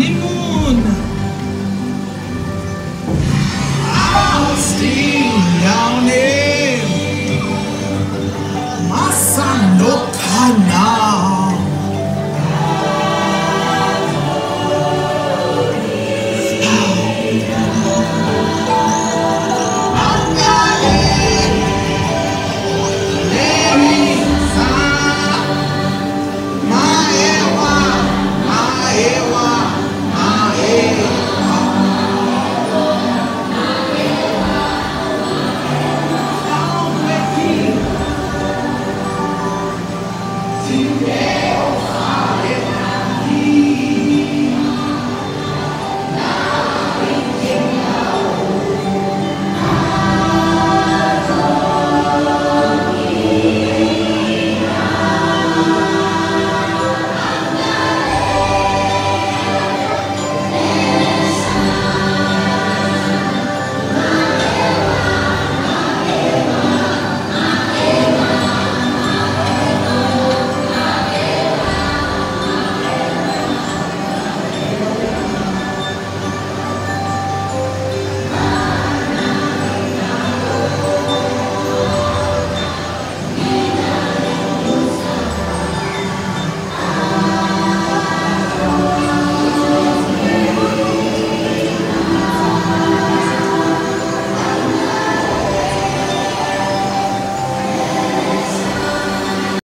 nimble